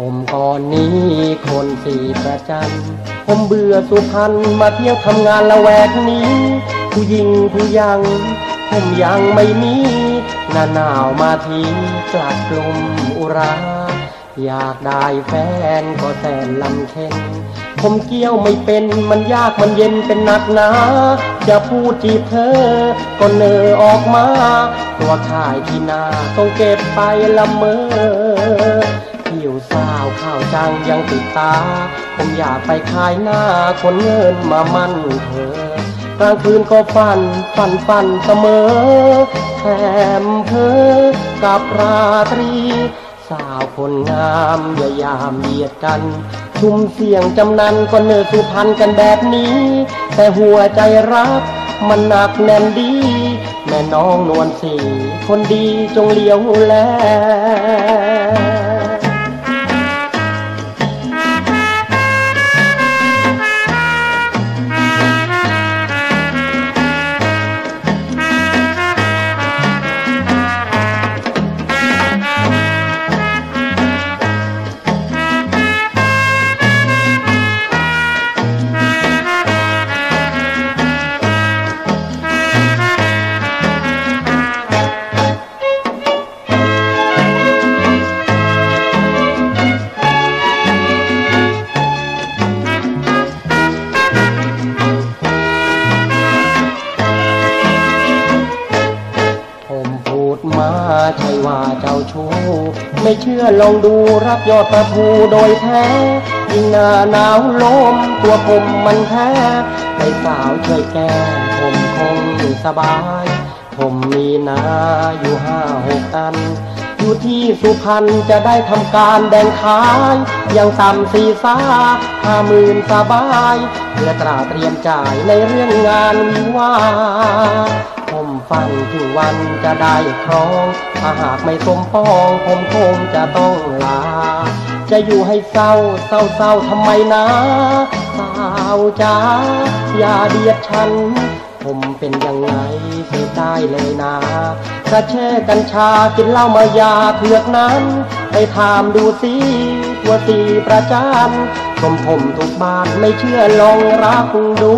ผมก้อนนี้คนสี่ประจัน ผมเบื่อสุพรรณมาเที่ยวทำงานละแวกนี้ ผู้หญิงผู้ยัง ผมยังไม่มีหน้าหนาวมาทีกลับกลุ่มอุรา อยากได้แฟนก็แสนลำเค็นผมเกี่ยวไม่เป็นมันยากมันเย็นเป็นหนักหนาจะพูดจีบเธอ ก็เนอออกมา ตัวข่ายที่นาต้องเก็บไปละเมอ ข้าวจังยังติดตา ผมอยากไปขายหน้าคนเงินมามั่นเธอกลางคืนก็ฝันฝันฝันเสมอแถมเพอกับราตรี สาวคนงามอย่ายามเบียดกันชุมเสียงจำนันก็เนื้อสุพรรณกันแบบนี้ แต่หัวใจรักมันหนักแน่นดี แม่น้องนวลสีคนดีจงเลี้ยวแล ใครว่าเจ้าชู้ไม่เชื่อลองดูรักยอดประภูโดยแท้ ยิ่งหน้าหนาวลมตัวผมมันแท้ให้สาวช่วยแก้ผมคงสบาย ผมมีนาอยู่ห้าหกอัน อยู่ที่สุพรรณจะได้ทำการแบ่งขายอย่างต่ำสี่สาห้าหมื่นสบายเพื่อตราเตรียมจ่ายในเรื่องงานวิวาห์ผมฝันถึงวันจะได้ครองถ้าหากไม่สมปองผมคงจะต้องลา จะอยู่ให้เศร้าเศร้าเศร้าทำไมนะสาวจ้าอย่าเดียดฉัน ผมเป็นยังไงเสียได้เลยนะกระแช่กัญชากินเหล้ามายาเถือกนั้น ไปถามดูสิทัวตีประจานผมผมทุกบ้านไม่เชื่อลองรับดู